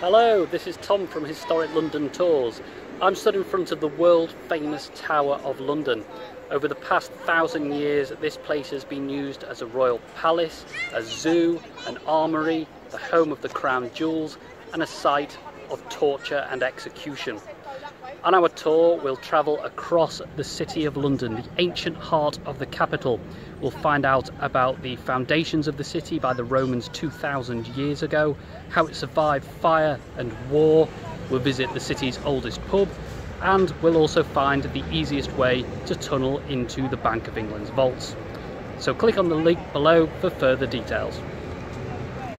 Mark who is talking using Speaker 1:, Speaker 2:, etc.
Speaker 1: Hello, this is Tom from Historic London Tours. I'm stood in front of the world famous Tower of London. Over the past thousand years, this place has been used as a royal palace, a zoo, an armoury, the home of the crown jewels, and a site of torture and execution. On our tour, we'll travel across the City of London, the ancient heart of the capital. We'll find out about the foundations of the city by the Romans 2,000 years ago, how it survived fire and war. We'll visit the city's oldest pub, and we'll also find the easiest way to tunnel into the Bank of England's vaults. So click on the link below for further details.